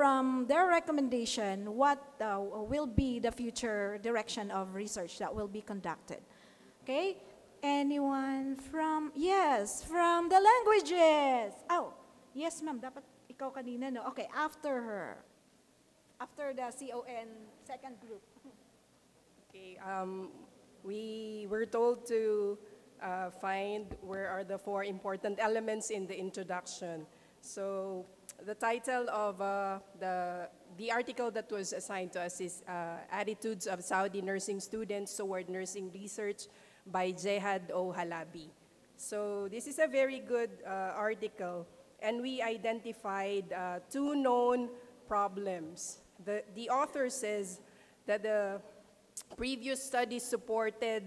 from their recommendation, what uh, will be the future direction of research that will be conducted? Okay? Anyone from, yes, from the languages. Oh, yes ma'am, dapat ikaw kanina, no? Okay, after her. After the CON second group. Okay, um, we were told to uh, find where are the four important elements in the introduction. So the title of uh, the, the article that was assigned to us is uh, Attitudes of Saudi Nursing Students Toward Nursing Research by Jehad O. Halabi. So this is a very good uh, article, and we identified uh, two known problems. The, the author says that the previous studies supported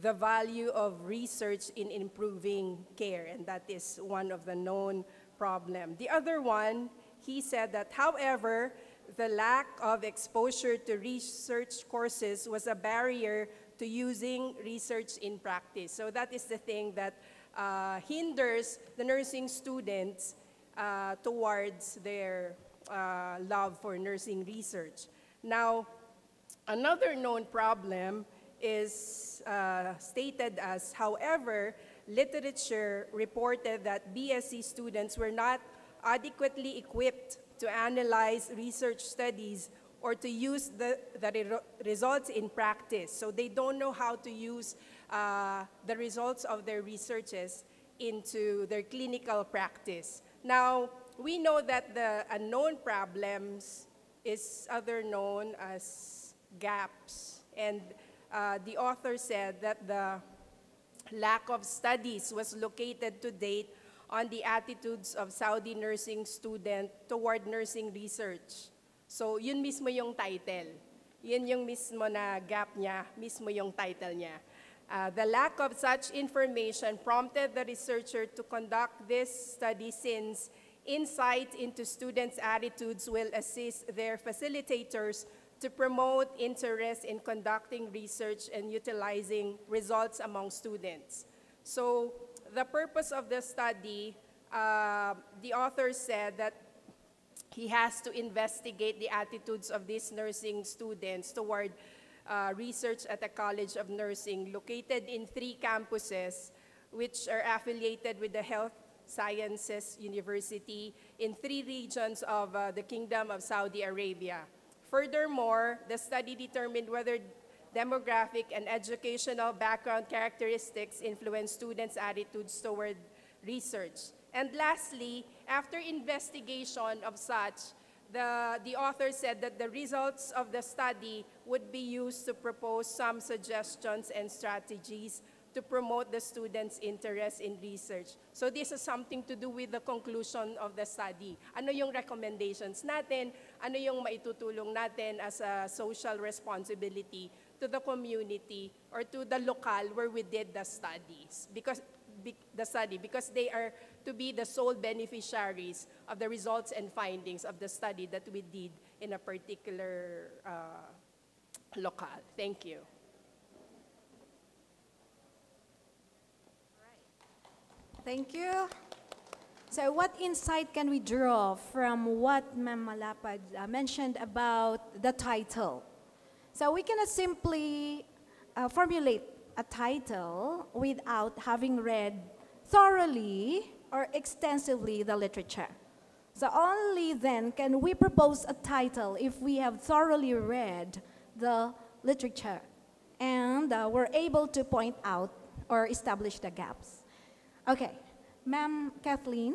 the value of research in improving care, and that is one of the known problem. The other one, he said that, however, the lack of exposure to research courses was a barrier to using research in practice. So that is the thing that uh, hinders the nursing students uh, towards their uh, love for nursing research. Now, another known problem is uh, stated as, however, literature reported that BSc students were not adequately equipped to analyze research studies or to use the, the re results in practice. So they don't know how to use uh, the results of their researches into their clinical practice. Now, we know that the unknown problems is other known as gaps. And uh, the author said that the lack of studies was located to date on the attitudes of Saudi nursing student toward nursing research. So yun mismo yung title. Yun yung mismo na gap niya, mismo yung title niya. Uh, the lack of such information prompted the researcher to conduct this study since insight into students' attitudes will assist their facilitators to promote interest in conducting research and utilizing results among students. So the purpose of the study, uh, the author said that he has to investigate the attitudes of these nursing students toward uh, research at the College of Nursing located in three campuses which are affiliated with the Health Sciences University in three regions of uh, the Kingdom of Saudi Arabia. Furthermore, the study determined whether demographic and educational background characteristics influence students' attitudes toward research. And lastly, after investigation of such, the, the author said that the results of the study would be used to propose some suggestions and strategies to promote the students' interest in research. So this is something to do with the conclusion of the study. Ano yung recommendations natin? Ano yung maitutulong natin as a social responsibility to the community or to the local where we did the studies? Because the study because they are to be the sole beneficiaries of the results and findings of the study that we did in a particular uh, locale. Thank you. Thank you. So what insight can we draw from what Ma'am Malapad uh, mentioned about the title? So we cannot simply uh, formulate a title without having read thoroughly or extensively the literature. So only then can we propose a title if we have thoroughly read the literature and uh, we're able to point out or establish the gaps. Okay, ma'am Kathleen.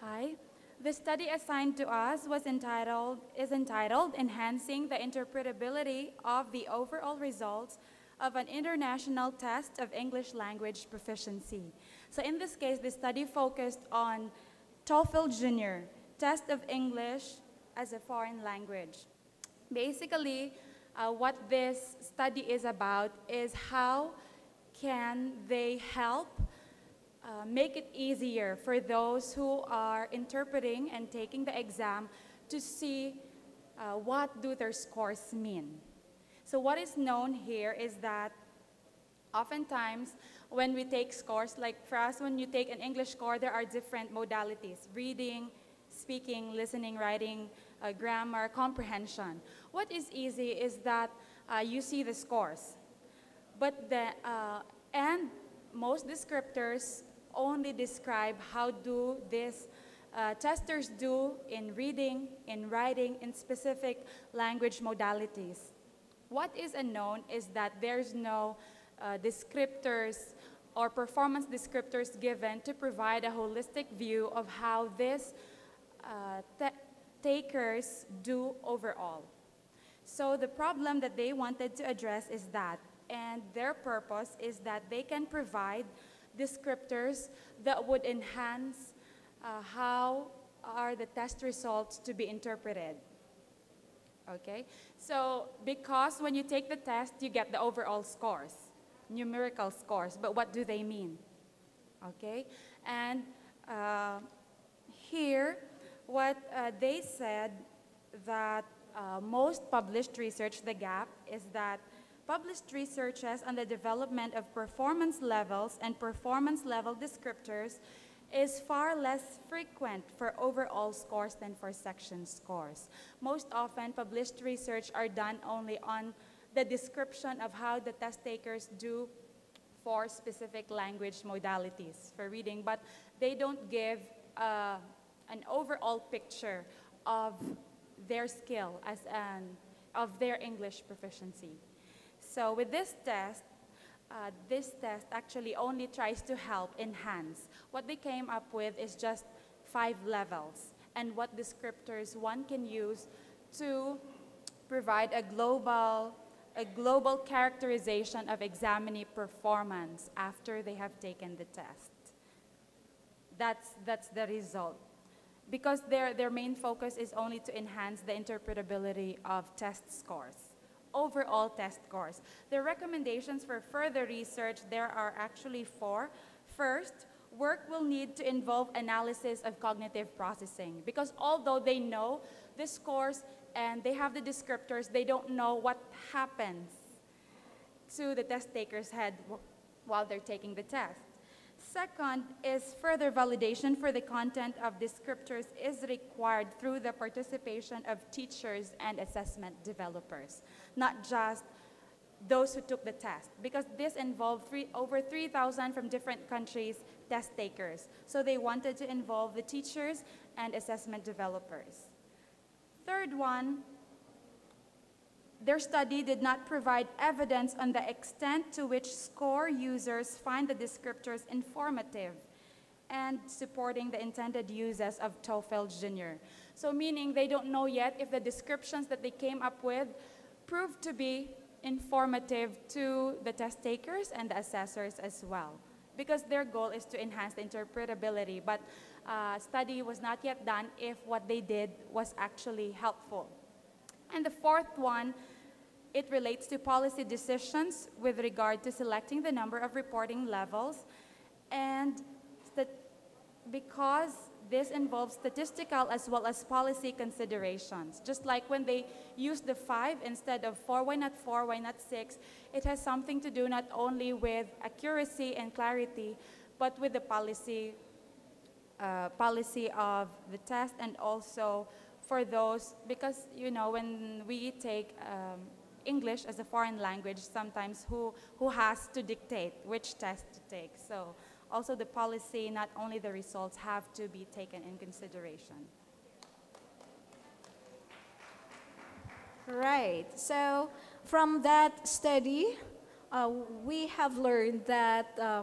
Hi. The study assigned to us was entitled, is entitled Enhancing the Interpretability of the Overall Results of an International Test of English Language Proficiency. So in this case, the study focused on TOEFL Junior, test of English as a foreign language. Basically, uh, what this study is about is how can they help uh, make it easier for those who are interpreting and taking the exam to see uh, what do their scores mean. So what is known here is that oftentimes when we take scores, like for us, when you take an English score, there are different modalities, reading, speaking, listening, writing, uh, grammar, comprehension. What is easy is that uh, you see the scores. But the, uh, and most descriptors only describe how do these uh, testers do in reading, in writing, in specific language modalities. What is unknown is that there's no uh, descriptors or performance descriptors given to provide a holistic view of how ta- takers do overall. So the problem that they wanted to address is that, and their purpose is that they can provide descriptors that would enhance uh, how are the test results to be interpreted. Okay, so because when you take the test, you get the overall scores, numerical scores, but what do they mean? Okay, and uh, here, what uh, they said that uh, most published research, the gap, is that published researches on the development of performance levels and performance level descriptors is far less frequent for overall scores than for section scores. Most often, published research are done only on the description of how the test takers do for specific language modalities for reading, but they don't give uh, an overall picture of their skill as an, of their English proficiency. So with this test, uh, this test actually only tries to help enhance. What they came up with is just five levels and what descriptors one can use to provide a global, a global characterization of examinee performance after they have taken the test. That's, that's the result. Because their, their main focus is only to enhance the interpretability of test scores overall test scores. The recommendations for further research, there are actually four. First, work will need to involve analysis of cognitive processing because although they know the scores and they have the descriptors, they don't know what happens to the test taker's head while they're taking the test. Second is further validation for the content of the scriptures is required through the participation of teachers and assessment developers, not just those who took the test, because this involved three, over 3,000 from different countries test takers. So they wanted to involve the teachers and assessment developers. Third one their study did not provide evidence on the extent to which SCORE users find the descriptors informative and supporting the intended uses of TOEFL Junior. So meaning they don't know yet if the descriptions that they came up with proved to be informative to the test takers and the assessors as well. Because their goal is to enhance the interpretability, but uh, study was not yet done if what they did was actually helpful. And the fourth one, it relates to policy decisions with regard to selecting the number of reporting levels. And because this involves statistical as well as policy considerations. Just like when they use the five instead of four, why not four, why not six? It has something to do not only with accuracy and clarity, but with the policy, uh, policy of the test and also for those, because, you know, when we take um, English as a foreign language, sometimes who, who has to dictate which test to take. So also the policy, not only the results, have to be taken in consideration. Right. So from that study, uh, we have learned that uh,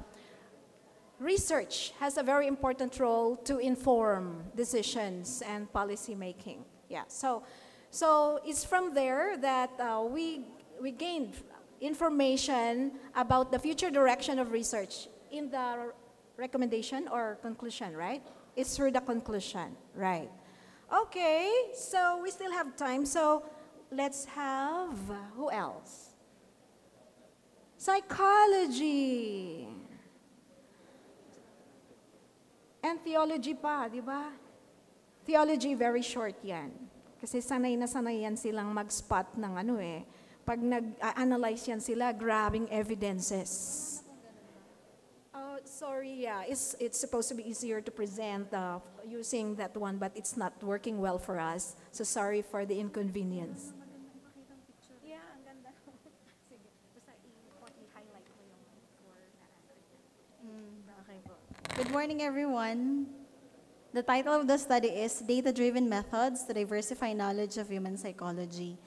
research has a very important role to inform decisions and policy making. Yeah, so, so it's from there that uh, we, we gained information about the future direction of research in the recommendation or conclusion, right? It's through the conclusion, right? Okay, so we still have time, so let's have, who else? Psychology. And theology pa, di ba? Theology, very short yan. Kasi sanay na sanay yan silang mag-spot ng ano eh, pag nag-analyze yan sila, grabbing evidences. Oh, sorry, yeah, it's, it's supposed to be easier to present uh, using that one, but it's not working well for us. So sorry for the inconvenience. Yeah, ang ganda. Sige, basta i-highlight mo yung for Okay po. Good morning, everyone. The title of the study is Data-Driven Methods to Diversify Knowledge of Human Psychology.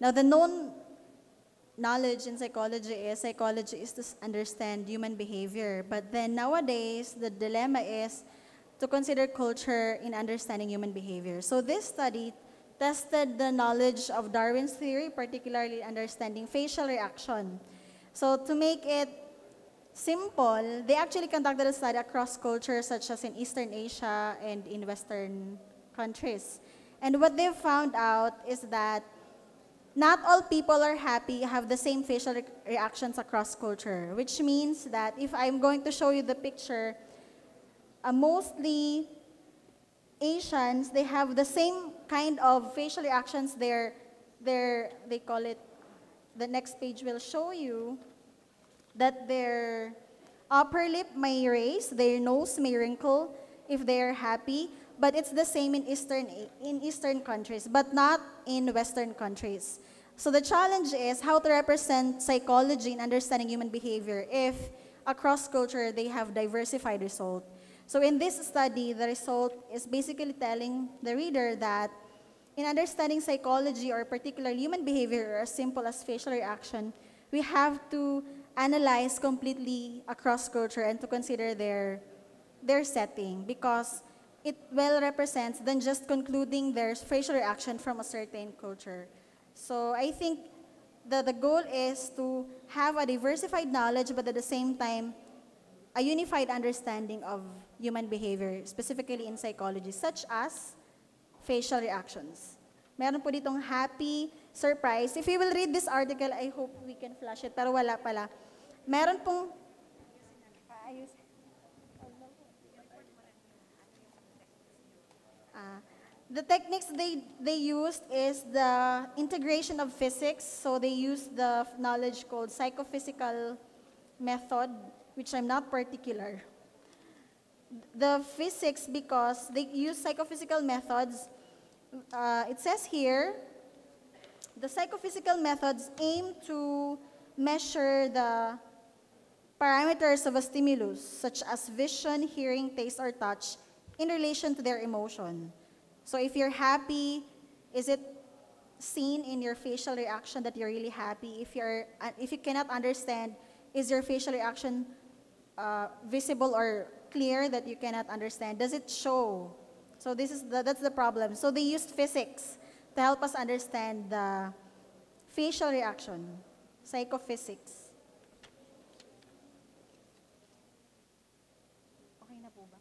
Now, the known knowledge in psychology is psychology is to understand human behavior. But then nowadays, the dilemma is to consider culture in understanding human behavior. So this study tested the knowledge of Darwin's theory, particularly understanding facial reaction. So to make it simple, they actually conducted a study across cultures such as in Eastern Asia and in Western countries. And what they found out is that not all people are happy have the same facial re- reactions across culture, which means that if I'm going to show you the picture, uh, mostly Asians, they have the same kind of facial reactions. They're, they're, they call it, the next page will show you that their upper lip may raise, their nose may wrinkle if they're happy, but it's the same in Eastern, in Eastern countries, but not in Western countries. So the challenge is how to represent psychology in understanding human behavior if across culture they have diversified result. So in this study, the result is basically telling the reader that in understanding psychology or particular human behavior or as simple as facial reaction, we have to analyze completely across culture and to consider their, their setting because it well represents than just concluding their facial reaction from a certain culture. So I think the, the goal is to have a diversified knowledge but at the same time a unified understanding of human behavior, specifically in psychology, such as facial reactions. Meron po ditong happy, surprise. If you will read this article, I hope we can flash it, pero wala pala. Meron pong... Ayos. Ah, the techniques they, they used is the integration of physics. So they used the knowledge called psychophysical method, which I'm not particular. The physics, because they use psychophysical methods, uh, it says here, the psychophysical methods aim to measure the parameters of a stimulus, such as vision, hearing, taste, or touch, in relation to their emotion. So if you're happy, is it seen in your facial reaction that you're really happy? If, you're, uh, if you cannot understand, is your facial reaction uh, visible or clear that you cannot understand? Does it show? So this is the, that's the problem. So they used physics to help us understand the facial reaction, psychophysics. Okay na po ba?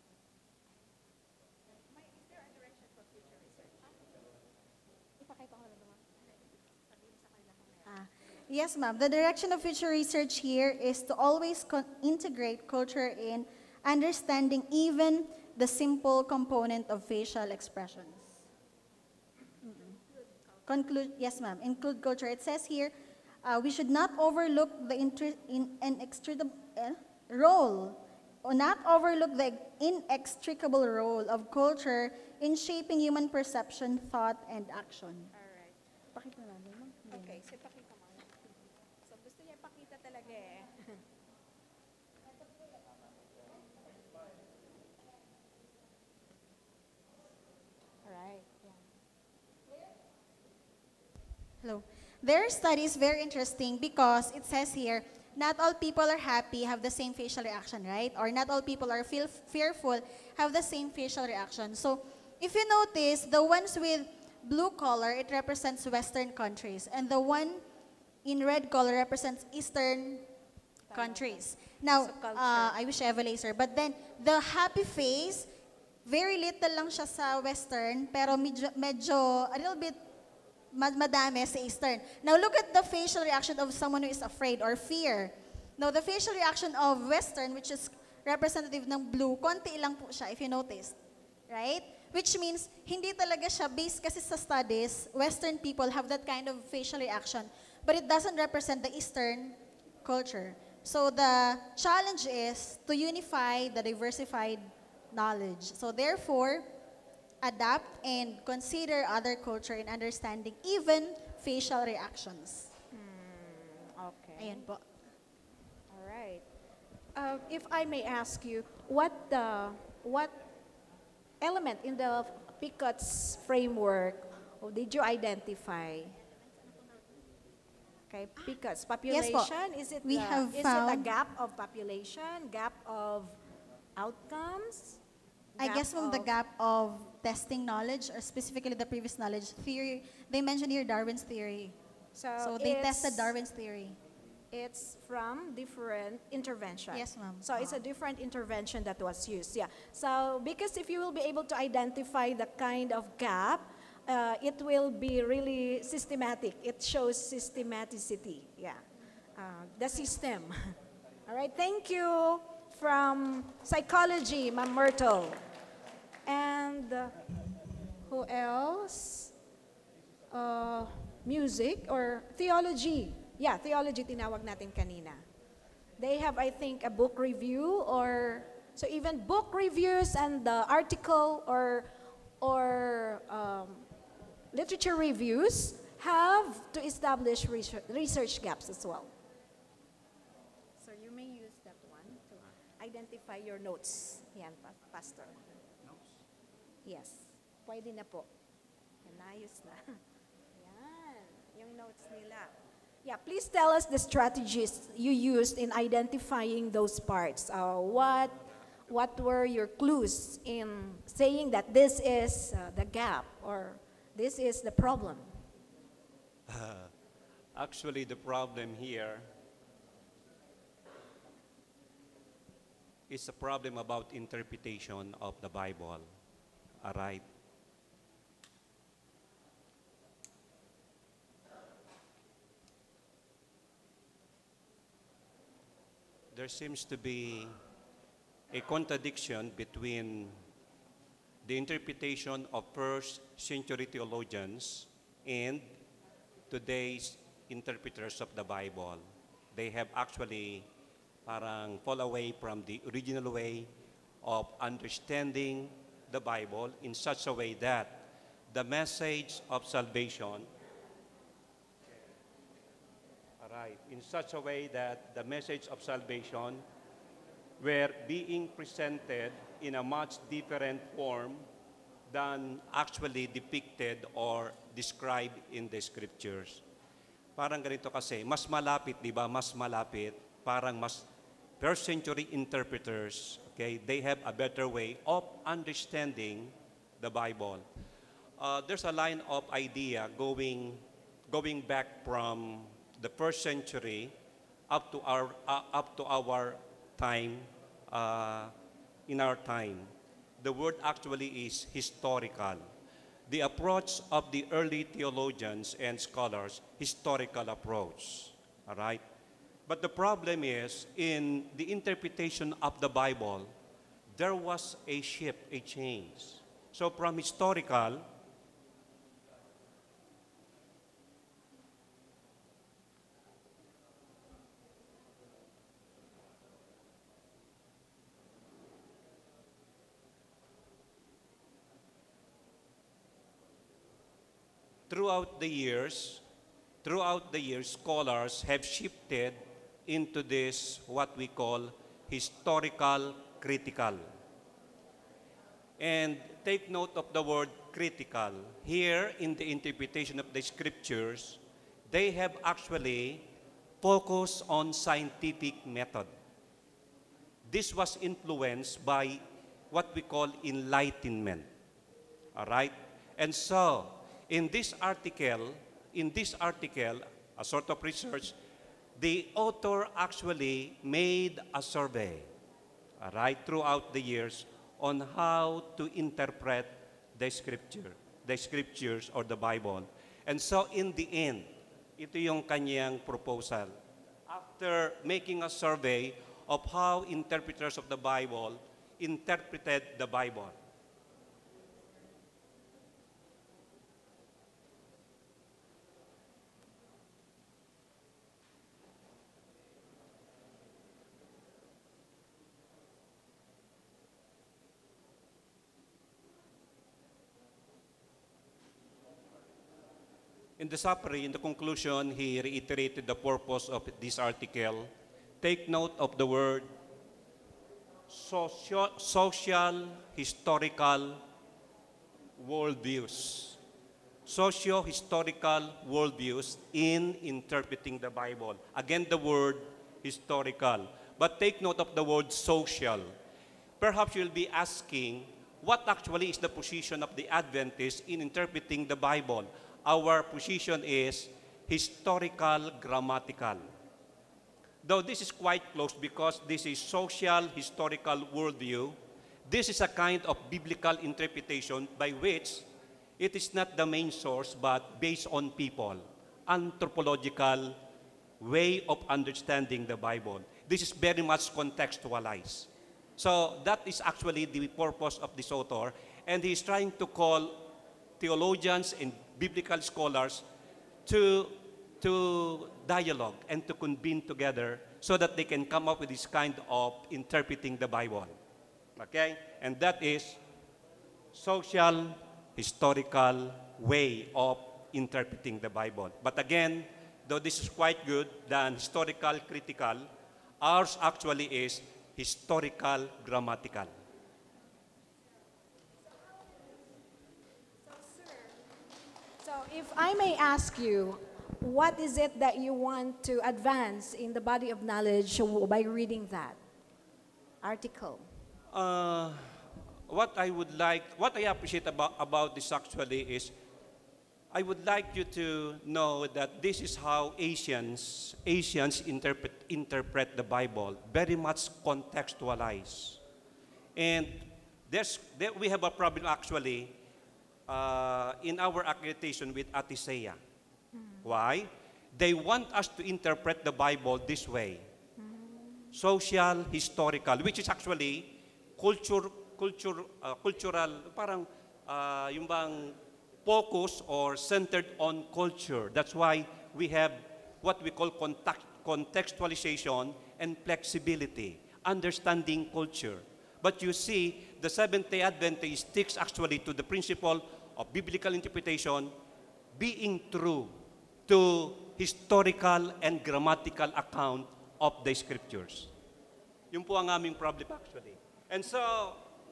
Ah, Yes, ma'am. The direction of future research here is to always integrate culture in understanding even the simple component of facial expressions. Conclude, yes, ma'am. Include culture. It says here, uh, we should not overlook the inter- in, inextricable eh, role, or not overlook the inextricable role of culture in shaping human perception, thought, and action. Hello. Their study is very interesting because it says here, not all people are happy have the same facial reaction, right? Or not all people are feel fearful have the same facial reaction. So if you notice, the ones with blue color, it represents Western countries. And the one in red color represents Eastern countries. Now, uh, I wish I have a laser. But then, the happy face, very little lang siya sa Western, pero medyo, medyo a little bit madami sa Eastern. Now, look at the facial reaction of someone who is afraid or fear. Now, the facial reaction of Western, which is representative ng blue, konti lang po siya, if you noticed. Right? Which means, hindi talaga siya, based kasi sa studies, Western people have that kind of facial reaction. but it doesn't represent the Eastern culture. So the challenge is to unify the diversified knowledge. So therefore, adapt and consider other culture in understanding even facial reactions. Okay. Ayan po. All right. Uh, if I may ask you, what the what element in the PICOT's framework oh, did you identify? Okay, PICOT's Yes population is it We the, have is it a gap of population, gap of outcomes? I guess from the gap of testing knowledge, or specifically the previous knowledge theory, they mentioned here Darwin's theory. So, So they tested Darwin's theory. It's from different intervention. Yes, ma'am. So it's a different intervention that was used. Yeah. So because if you will be able to identify the kind of gap, uh, it will be really systematic. It shows systematicity. Yeah. Uh, the system. All right. Thank you from psychology, Ma'am Myrtle. And uh, who else? uh, music or theology. Yeah, theology tinawag natin kanina. They have, I think, a book review or so even book reviews and the article or or um, literature reviews have to establish research, research gaps as well. So you may use that one to identify your notes. Yan, pa- Pastor. Yes. Pwede na po. Yan, ayos na. Yan, yung notes nila. Yeah, please tell us the strategies you used in identifying those parts. Uh, what, what were your clues in saying that this is uh, the gap or this is the problem? Actually, the problem here is a problem about interpretation of the Bible. All right? There seems to be a contradiction between the interpretation of first century theologians and today's interpreters of the Bible. They have actually parang fall away from the original way of understanding the Bible in such a way that the message of salvation right, in such a way that the message of salvation were being presented in a much different form than actually depicted or described in the scriptures. Parang ganito kasi, mas malapit, di ba? Mas malapit. Parang mas first century interpreters, okay, they have a better way of understanding the Bible. Uh, there's a line of idea going, going back from the first century up to our, uh, up to our time, uh, in our time. The word actually is historical. The approach of the early theologians and scholars, historical approach. All right? But the problem is, in the interpretation of the Bible, there was a shift, a change. So from historical, throughout the years, throughout the years, scholars have shifted into this what we call historical critical. And take note of the word critical. Here in the interpretation of the scriptures, they have actually focused on scientific method. This was influenced by what we call enlightenment. All right? And so, in this article, in this article, a sort of research, the author actually made a survey, right, throughout the years on how to interpret the scripture, the scriptures or the Bible. And so in the end, ito yung kanyang proposal. After making a survey of how interpreters of the Bible interpreted the Bible, In the summary, in the conclusion, he reiterated the purpose of this article. Take note of the word socio- social, historical worldviews. Socio-historical worldviews in interpreting the Bible. Again, the word historical. But take note of the word social. Perhaps you'll be asking, what actually is the position of the Adventists in interpreting the Bible? Our position is historical grammatical. Though this is quite close because this is social historical worldview, this is a kind of biblical interpretation by which it is not the main source but based on people, anthropological way of understanding the Bible. This is very much contextualized. So that is actually the purpose of this author, and he's trying to call theologians and biblical scholars to, to dialogue and to convene together so that they can come up with this kind of interpreting the Bible. Okay? And that is social, historical way of interpreting the Bible. But again, though this is quite good than historical, critical, ours actually is historical, grammatical. So if I may ask you, what is it that you want to advance in the body of knowledge by reading that article? Uh, what I would like, what I appreciate about, about this actually is, I would like you to know that this is how Asians, Asians interpret, interpret the Bible, very much contextualized. And there's, there, we have a problem actually uh, in our accreditation with Atisea. Why? They want us to interpret the Bible this way. Social, historical, which is actually culture, culture, uh, cultural, parang uh, yung bang focus or centered on culture. That's why we have what we call contact, contextualization and flexibility, understanding culture. But you see, the Seventh-day Adventist sticks actually to the principle of biblical interpretation being true to historical and grammatical account of the scriptures. Yun po ang aming problem actually. And so,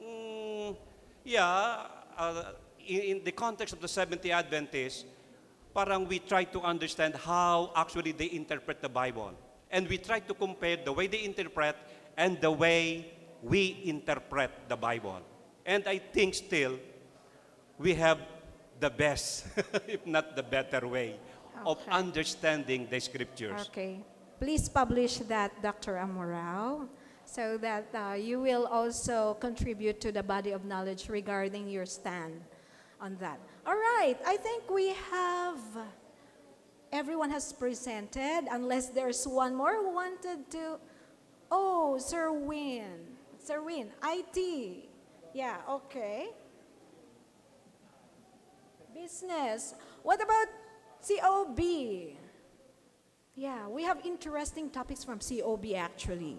mm, yeah, uh, in, in the context of the Seventh-day Adventists, parang we try to understand how actually they interpret the Bible. And we try to compare the way they interpret and the way we interpret the Bible. And I think still, we have the best, if not the better way, of understanding the scriptures. Okay. Please publish that, Dr. Amorao, so that uh, you will also contribute to the body of knowledge regarding your stand on that. All right. I think we have, everyone has presented, unless there's one more who wanted to. Oh, Sir Win. Sir Win, IT. Yeah, okay. Business. What about COB? Yeah, we have interesting topics from COB actually.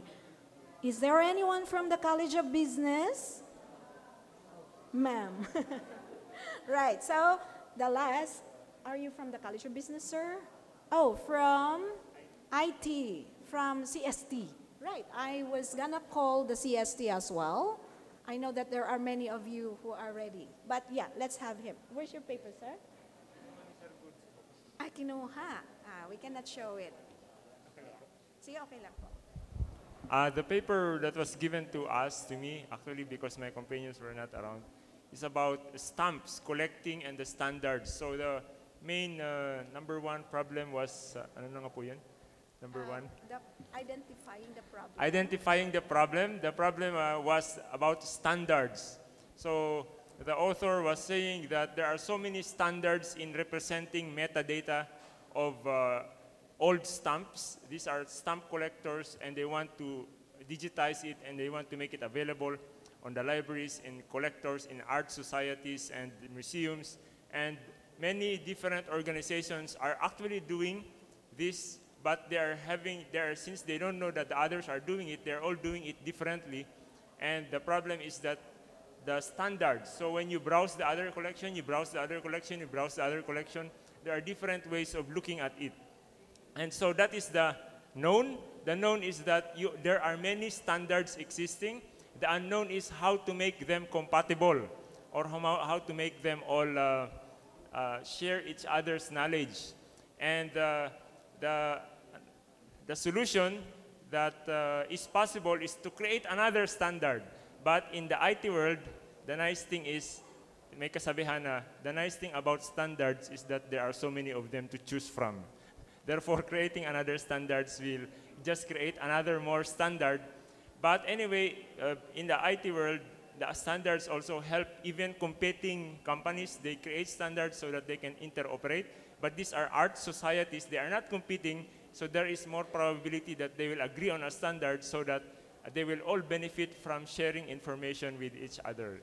Is there anyone from the College of Business? Ma'am. right, so the last, are you from the College of Business, sir? Oh, from IT, from CST. Right, I was gonna call the CST as well. I know that there are many of you who are ready. But yeah, let's have him. Where's your paper, sir? Ah. Ah, we cannot show it. Okay lang po. Uh, the paper that was given to us, to me, actually because my companions were not around, is about stamps, collecting and the standards. So the main uh, number one problem was, uh, ano na nga po yun? Number Ah, one? the identifying the problem. Identifying the problem. The problem uh, was about standards. So the author was saying that there are so many standards in representing metadata of uh, old stamps. These are stamp collectors, and they want to digitize it and they want to make it available on the libraries, in collectors, in art societies, and museums. And many different organizations are actually doing this, but they are having, they are, since they don't know that the others are doing it, they're all doing it differently. And the problem is that the standards, so when you browse the other collection, you browse the other collection, you browse the other collection, there are different ways of looking at it. And so that is the known. The known is that you, there are many standards existing. The unknown is how to make them compatible or how, how to make them all uh, uh, share each other's knowledge. And uh, the, the solution that uh, is possible is to create another standard. But in the IT world, the nice thing is, may kasabihan na, the nice thing about standards is that there are so many of them to choose from. Therefore, creating another standards will just create another more standard. But anyway, uh, in the IT world, the standards also help even competing companies. They create standards so that they can interoperate. But these are art societies. They are not competing. So there is more probability that they will agree on a standard so that uh, they will all benefit from sharing information with each other.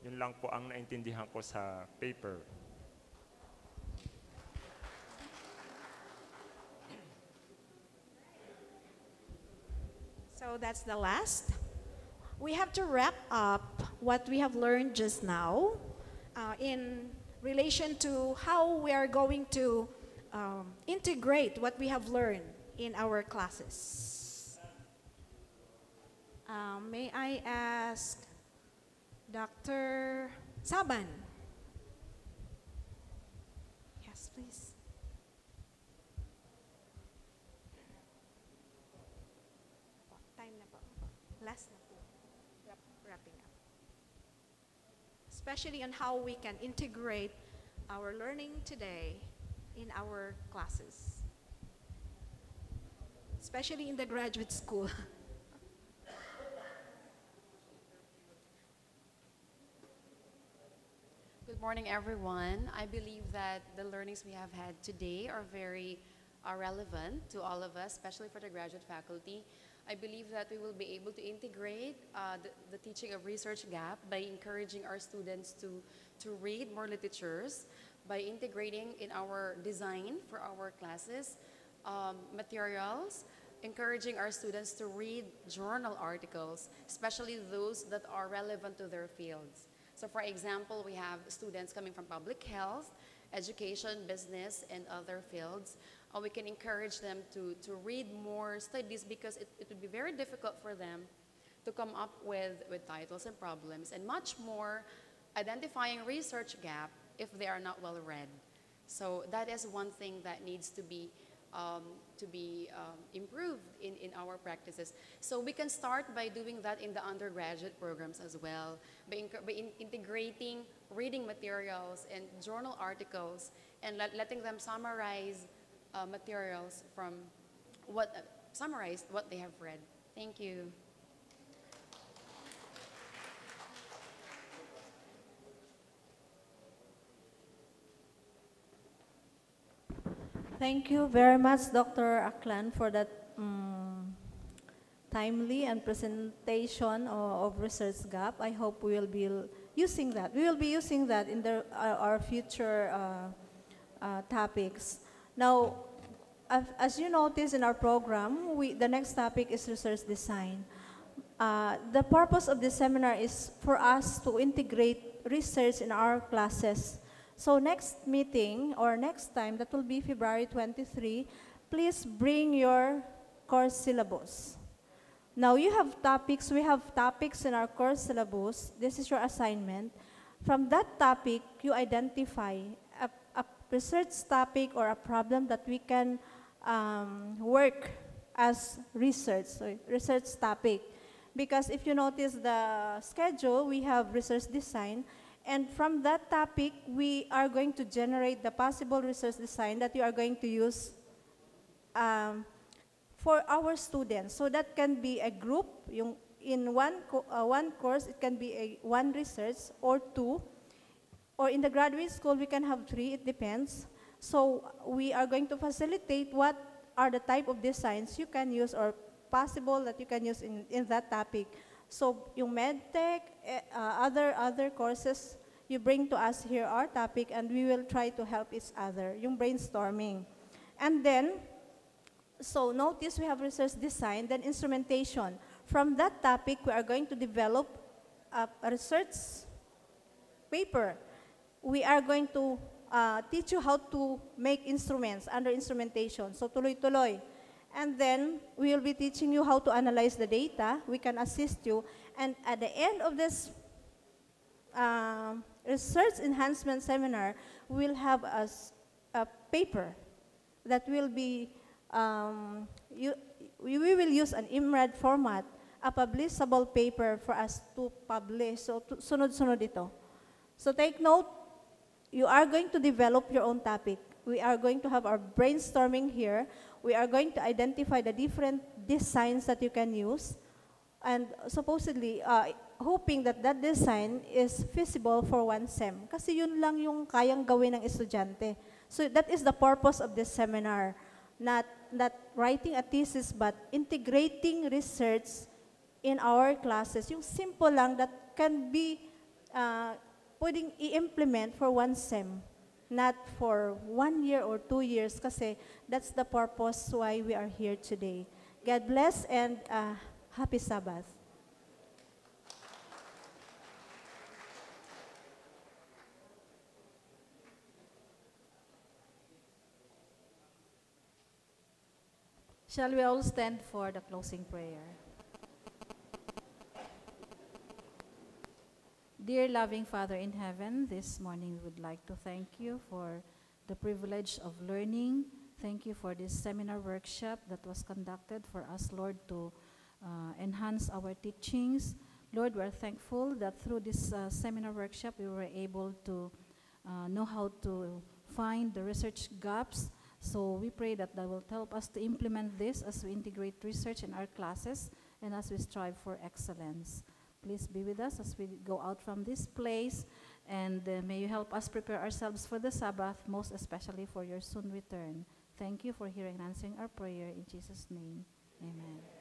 Yun lang po ang naintindihan ko sa paper. So that's the last. We have to wrap up what we have learned just now uh, in relation to how we are going to um, integrate what we have learned in our classes. Um, may I ask Dr. Saban? Yes, please. Time. Last. Wrapping up. Especially on how we can integrate our learning today in our classes. Especially in the graduate school. Good morning, everyone. I believe that the learnings we have had today are very uh, relevant to all of us, especially for the graduate faculty. I believe that we will be able to integrate uh, the, the teaching of research gap by encouraging our students to, to read more literatures, by integrating in our design for our classes um, materials, encouraging our students to read journal articles, especially those that are relevant to their fields. So for example, we have students coming from public health, education, business, and other fields. Uh, we can encourage them to, to read more studies because it, it would be very difficult for them to come up with, with titles and problems, and much more identifying research gap if they are not well read. So that is one thing that needs to be um, to be um, improved in, in our practices. So we can start by doing that in the undergraduate programs as well, by, inc- by in- integrating reading materials and journal articles and let, letting them summarize uh, materials from what uh, summarize what they have read. Thank you. Thank you very much, Dr. Aclan, for that um, timely and presentation of, of research gap. I hope we will be using that. We will be using that in the, our, our future uh, uh, topics. Now, as, you notice in our program, we, the next topic is research design. Uh, the purpose of this seminar is for us to integrate research in our classes. So next meeting or next time, that will be February 23, please bring your course syllabus. Now you have topics, we have topics in our course syllabus. This is your assignment. From that topic, you identify a, a research topic or a problem that we can um, work as research, so research topic. Because if you notice the schedule, we have research design, and from that topic, we are going to generate the possible research design that you are going to use um, for our students. So that can be a group. Yung in one, co- uh, one course, it can be a one research or two. Or in the graduate school, we can have three. It depends. So we are going to facilitate what are the type of designs you can use or possible that you can use in, in that topic. So yung medtech, eh, uh, other other courses, you bring to us here our topic and we will try to help each other, yung brainstorming. And then, so notice we have research design, then instrumentation. From that topic, we are going to develop a, a research paper. We are going to uh, teach you how to make instruments under instrumentation. So tuloy-tuloy. And then we will be teaching you how to analyze the data. We can assist you. And at the end of this um, research enhancement seminar, we'll have a paper that will be, um, you, we, will use an IMRAD format, a publishable paper for us to publish. So, sunod-sunod ito. So take note, you are going to develop your own topic. We are going to have our brainstorming here. We are going to identify the different designs that you can use. And supposedly, uh, hoping that that design is feasible for one SEM. Kasi yun lang yung kayang gawin ng estudyante. So that is the purpose of this seminar. Not, not writing a thesis, but integrating research in our classes. Yung simple lang that can be uh, pwedeng i-implement for one SEM, not for one year or two years kasi that's the purpose why we are here today. God bless and uh, happy Sabbath. Shall we all stand for the closing prayer? Dear loving Father in heaven, this morning we would like to thank you for the privilege of learning. Thank you for this seminar workshop that was conducted for us, Lord, to uh, enhance our teachings. Lord, we're thankful that through this uh, seminar workshop we were able to uh, know how to find the research gaps. So we pray that that will help us to implement this as we integrate research in our classes and as we strive for excellence. Please be with us as we go out from this place, and uh, may you help us prepare ourselves for the Sabbath, most especially for your soon return. Thank you for hearing and answering our prayer in Jesus' name. Amen.